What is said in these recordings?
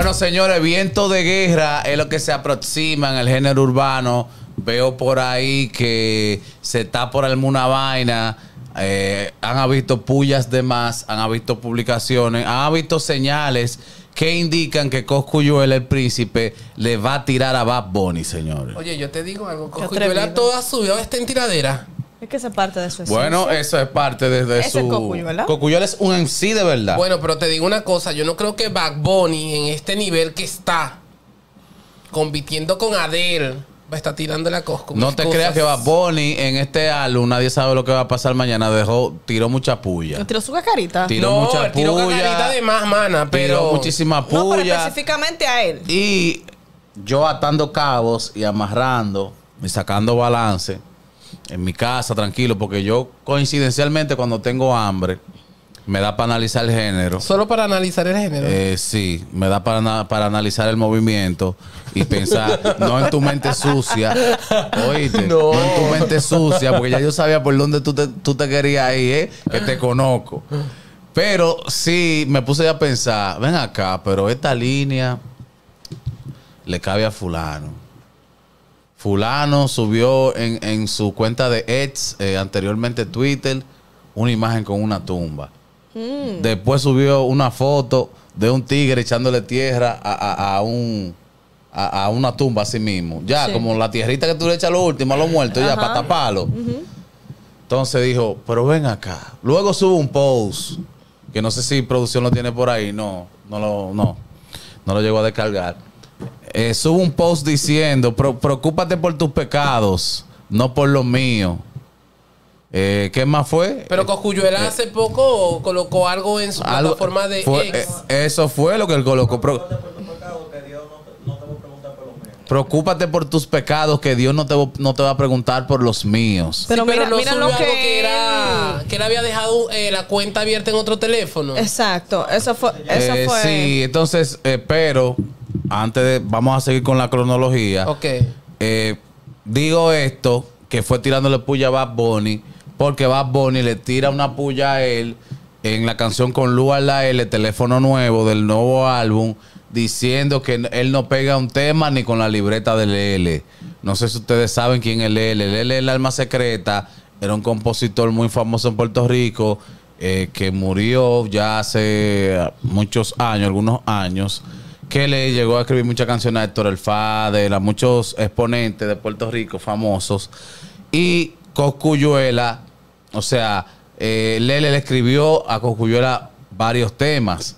Bueno, señores, viento de guerra es lo que se aproxima en el género urbano. Veo por ahí que se está por alguna vaina. Eh, han visto pullas de más, han visto publicaciones, han visto señales que indican que Coscuyuela, el príncipe, le va a tirar a Bad Bunny, señores. Oye, yo te digo algo. Coscuyuela toda su vida está en tiradera. Es que esa es parte de su esencia. Bueno, eso es parte de, de Ese su. es Cosculluela. Cosculluela es un MC de verdad. Bueno, pero te digo una cosa. Yo no creo que Bad Bunny en este nivel que está compitiendo con Adele va a estar tirando la cosco. no te creas que Bad Bunny en este álbum, nadie sabe lo que va a pasar mañana. Dejó, tiró mucha puya. ¿Le tiró su cacarita? Tiró no, mucha tiró puya. cacarita de más, mana, Tiró pero... muchísima No, pero puya. específicamente a él. Y yo atando cabos y amarrando y sacando balance en mi casa, tranquilo, porque yo coincidencialmente cuando tengo hambre, me da para analizar el género. Solo para analizar el género. Eh, sí, me da para, para analizar el movimiento y pensar, no en tu mente sucia, oíste, no. en tu mente sucia, porque ya yo sabía por dónde tú te, tú te querías ir, ¿eh? que te conozco. Pero sí, me puse a pensar, ven acá, pero esta línea le cabe a fulano. Fulano subió en, en su cuenta de X, eh, anteriormente Twitter, una imagen con una tumba. Después subió una foto de un tigre echándole tierra a, a- a un a, a una tumba así mismo. Ya, Sí. como la tierrita que tú le echas a lo último, a los muertos, ya, para taparlo. Entonces dijo, pero ven acá. Luego sube un post, que no sé si producción lo tiene por ahí. No, no lo, no, no lo llegó a descargar. Eh, sube un post diciendo, "Pro- preocúpate por tus pecados, no por los míos. Eh, ¿Qué más fue? Pero Coscuyuela hace poco colocó algo en su Algo- plataforma de fue- X. eh, eso fue lo que él colocó. Pro- Preocúpate por tus pecados, que Dios no te, no te va a preguntar por los míos. Pero Sí, mira, no mira lo algo que, que era que él había dejado eh, la cuenta abierta en otro teléfono. Exacto, eso fue, eso Eh, fue. Sí, entonces, eh, pero antes de, vamos a seguir con la cronología. Ok. Eh, digo esto, que fue tirándole puya a Bad Bunny, porque Bad Bunny le tira una puya a él en la canción con Lu la L, teléfono nuevo del nuevo álbum, diciendo que él no pega un tema ni con la libreta del L. No sé si ustedes saben quién es el L. El L es el alma secreta, era un compositor muy famoso en Puerto Rico, eh, que murió ya hace muchos años, algunos años que le llegó a escribir muchas canciones a Héctor El Fader, a muchos exponentes de Puerto Rico famosos. Y Coscuyuela, o sea, eh, Lele le escribió a Coscuyuela varios temas.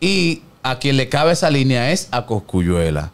Y a quien le cabe esa línea es a Coscuyuela,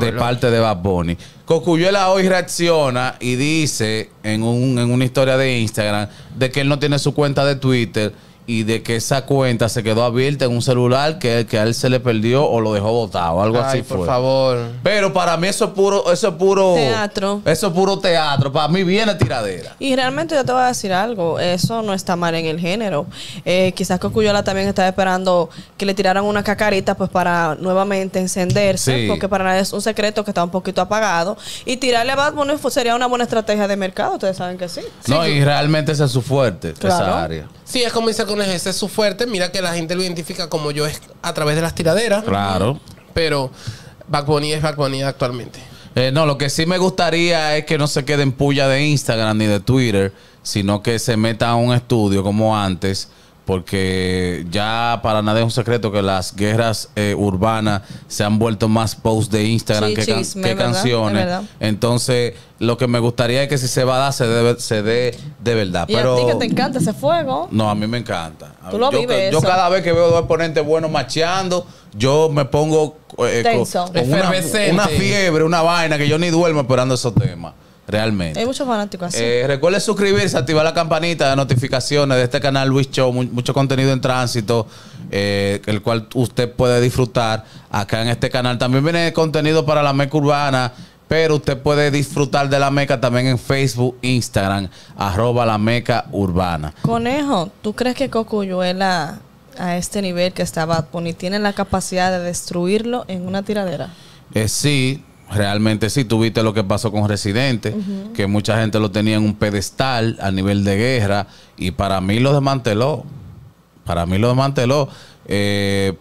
de parte de Bad Bunny. Coscuyuela hoy reacciona y dice en, un- en una historia de Instagram de que él no tiene su cuenta de Twitter y de que esa cuenta se quedó abierta en un celular que, que a él se le perdió o lo dejó botado, algo Ay, así por fue. favor. Pero para mí eso es puro, eso es puro Teatro. Eso es puro teatro. Para mí viene tiradera. Y realmente yo te voy a decir algo, eso no está mal en el género. Eh, quizás Cocuyola también estaba esperando que le tiraran una cacarita pues para nuevamente encenderse, Sí. porque para nadie es un secreto que está un poquito apagado. Y tirarle a Bad Bunny sería una buena estrategia de mercado, ustedes saben que sí. no, y realmente ese es su fuerte, Claro. esa área. Sí, es como dice con ese es su fuerte. Mira que la gente lo identifica como yo es a través de las tiraderas. Claro. Pero Bad Bunny es Bunny actualmente. Eh, no, lo que sí me gustaría es que no se quede en puya de Instagram ni de Twitter, sino que se meta a un estudio como antes, porque ya para nadie es un secreto que las guerras eh, urbanas se han vuelto más posts de Instagram Sí, que, can- chisme, que ¿verdad? canciones. Verdad. Entonces, lo que me gustaría es que si se va a dar, se dé, se dé de verdad. Y Pero, a ti que te encanta ese fuego. No, a mí me encanta. A Tú lo yo, vives yo eso. cada vez que veo dos exponentes buenos macheando, yo me pongo eh, Tenso. con una, una fiebre, una vaina que yo ni duermo esperando esos temas. Realmente. Hay muchos fanáticos así. Eh, recuerde suscribirse, activar la campanita de notificaciones de este canal Luis Show, mu- mucho contenido en tránsito, eh, el cual usted puede disfrutar acá en este canal. También viene contenido para la meca urbana, pero usted puede disfrutar de la meca también en Facebook, Instagram, arroba la meca urbana. Conejo, ¿tú crees que Cocuyuela a este nivel que está Bad Bunny tiene la capacidad de destruirlo en una tiradera? Eh, sí, realmente sí. Tuviste lo que pasó con Residente, que mucha gente lo tenía en un pedestal a nivel de guerra y para mí lo desmanteló. Para mí lo desmanteló. Eh,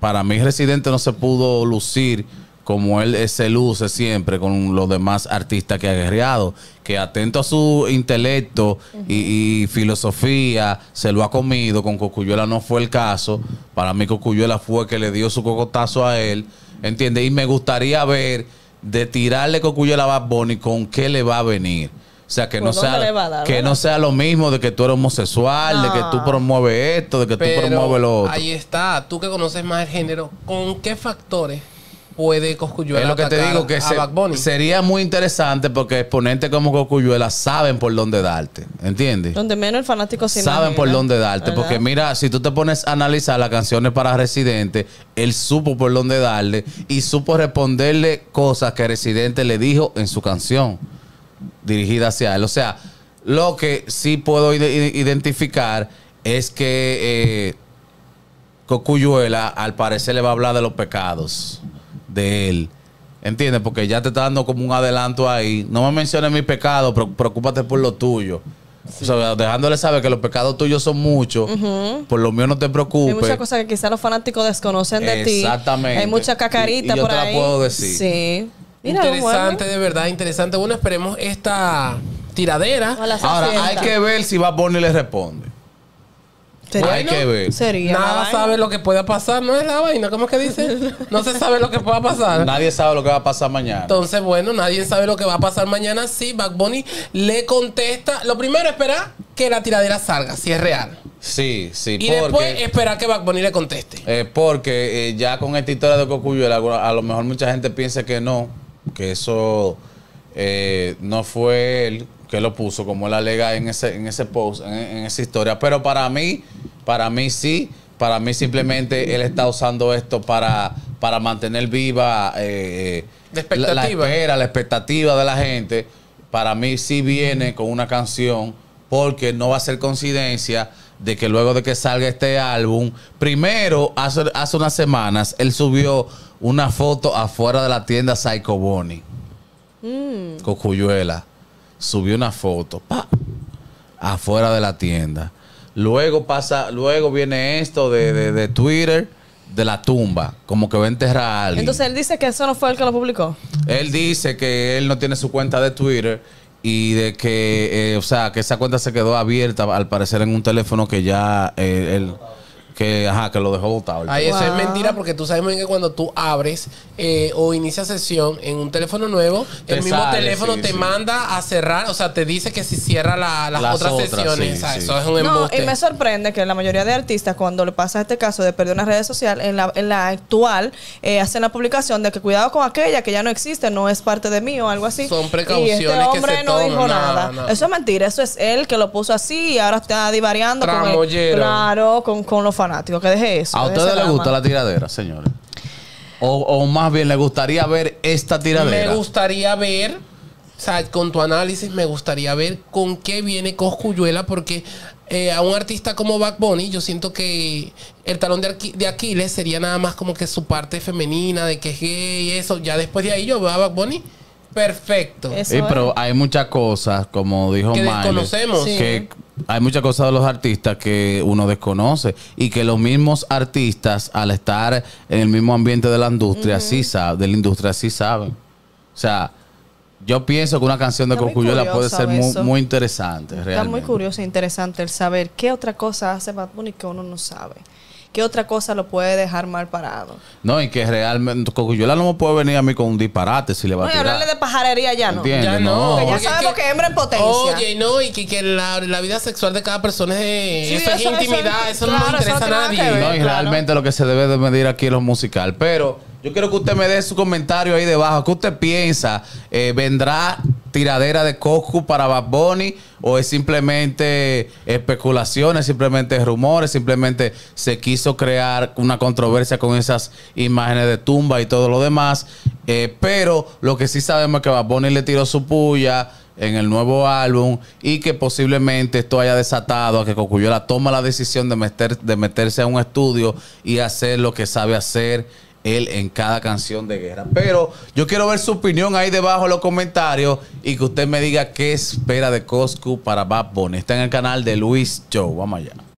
para mí Residente no se pudo lucir como él se luce siempre con los demás artistas que ha guerreado, que atento a su intelecto y, y filosofía, se lo ha comido, con Cocuyuela no fue el caso, para mí Cocuyuela fue que le dio su cocotazo a él, ¿entiendes? Y me gustaría ver de tirarle Cocuyuela a Bad Bunny con qué le va a venir. O sea, que ¿Por no sea, dar, que verdad? no sea lo mismo de que tú eres homosexual, de que tú promueves esto, de que tú promueves lo otro. ahí está, tú que conoces más el género, ¿con qué factores puede Coscuyuela Es lo que te digo, que se- sería muy interesante porque exponentes como Cocuyuela saben por dónde darte, ¿entiendes? Donde menos el fanático se Saben por dónde darte, ¿verdad? porque mira, si tú te pones a analizar las canciones para Residente, él supo por dónde darle y supo responderle cosas que Residente le dijo en su canción dirigida hacia él. O sea, lo que sí puedo ide- identificar es que eh, Cocuyuela al parecer le va a hablar de los pecados de él. ¿Entiendes? Porque ya te está dando como un adelanto ahí. No me menciones mis pecados, pero preocúpate por lo tuyo. O sea, dejándole saber que los pecados tuyos son muchos, por lo mío no te Hay preocupes. muchas cosas que quizás los fanáticos desconocen de ti. Exactamente. Hay mucha Y- cacarita y yo por te la ahí. puedo decir. Sí. Mira, interesante, bueno. de verdad, interesante. Bueno, esperemos esta tiradera. Ahora, hay que ver si Bad Bunny le responde. Sería- hay que ver. Sería Nada sabe lo que pueda pasar, no es la vaina, ¿cómo es que dice? No se sabe lo que pueda pasar. Nadie sabe lo que va a pasar mañana. Entonces, bueno, nadie sabe lo que va a pasar mañana. Si Bad Bunny le contesta, lo primero es esperar que la tiradera salga, si es real. Sí, sí, Y porque... después esperar que Bad Bunny le conteste. Eh, porque eh, ya con esta historia de Cocuyuela, a lo mejor mucha gente piensa que no, que eso eh, no fue él que lo puso, como él alega en ese, en ese post, en, en esa historia. Pero para mí, para mí sí, para mí simplemente él está usando esto para, para mantener viva eh, La espera, la expectativa de la gente. Para mí sí viene con una canción, porque no va a ser coincidencia de que luego de que salga este álbum, primero, hace, hace unas semanas, él subió una foto afuera de la tienda Psycho Bonnie. Cocuyuela. Subió una foto. pa, afuera de la tienda. Luego pasa, luego viene esto de, de- de Twitter, de la tumba, como que va a enterrar a alguien. Entonces él dice que eso no fue el que lo publicó. Él dice que él no tiene su cuenta de Twitter y de que, eh, o sea, que esa cuenta se quedó abierta al parecer en un teléfono que ya eh, él, que, ajá, que lo dejó botado. Ay, eso es mentira porque tú sabes muy bien que cuando tú abres eh, o inicias sesión en un teléfono nuevo, Te el mismo sale, teléfono sí, te sí. manda a cerrar, o sea, te dice que si cierra la- las, Las otras, otras, sesiones. sí, o sea, sí. Eso es un No, embuste. y me sorprende que la mayoría de artistas, cuando le pasa este caso de perder una red social, en la, en la actual, eh, hacen la publicación de que cuidado con aquella que ya no existe, no es parte de mí o algo así. Son precauciones Y este que hombre se no toman. dijo No, nada. no. Eso es mentira, eso es él que lo puso así y ahora está divariando con, el- claro, con, con los fanáticos. Que deje eso. ¿A ustedes les gusta la tiradera, señores? O, o más bien, ¿les gustaría ver esta tiradera? Me gustaría ver, o sea, con tu análisis, me gustaría ver con qué viene Coscuyuela, porque eh, a un artista como Back Bunny, yo siento que el talón de, de Aquiles sería nada más como que su parte femenina, de que es gay y eso. Ya después de ahí yo veo a Back Bunny perfecto. Eso Sí, es. pero hay muchas cosas, como dijo Que Miley, desconocemos. Sí. que hay muchas cosas de los artistas que uno desconoce y que los mismos artistas, al estar en el mismo ambiente de la industria, sí saben, de la industria sí saben. O sea, yo pienso que una canción de Cocuyuela puede ser muy, muy interesante, Está muy curioso e interesante el saber qué otra cosa hace Bad Bunny que uno no sabe. ¿Qué otra cosa lo puede dejar mal parado? No, y que realmente Cocuyuela no me puede venir a mí con un disparate si le va No, a tirar. hablarle de pajarería ya no. ¿Entiendes? Ya no. no. Que ya Porque sabemos es que- que hembra en potencia. Oye, no, y que, que la, la vida sexual de cada persona es, Sí, eso es eso- eso- intimidad, eso, claro, no eso nos interesa no a nadie. ver. No, y claro. realmente lo que se debe de medir aquí es lo musical. Pero yo quiero que usted me dé su comentario ahí debajo. ¿Qué usted piensa? Eh, ¿Vendrá tiradera de Coscu para Bad Bunny? ¿O es simplemente especulaciones, simplemente rumores, simplemente se quiso crear una controversia con esas imágenes de tumba y todo lo demás? Eh, pero lo que sí sabemos es que Bad Bunny le tiró su puya en el nuevo álbum y que posiblemente esto haya desatado a que Cocuyuela toma la decisión de, meter, de meterse a un estudio y hacer lo que sabe hacer él en cada canción de guerra. Pero yo quiero ver su opinión ahí debajo en los comentarios y que usted me diga qué espera de Coscu para Bad Bunny. Está en el canal de Luis Joe. Vamos allá.